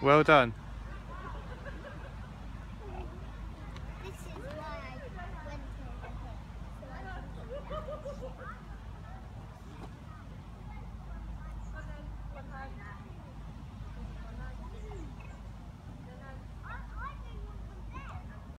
Well done.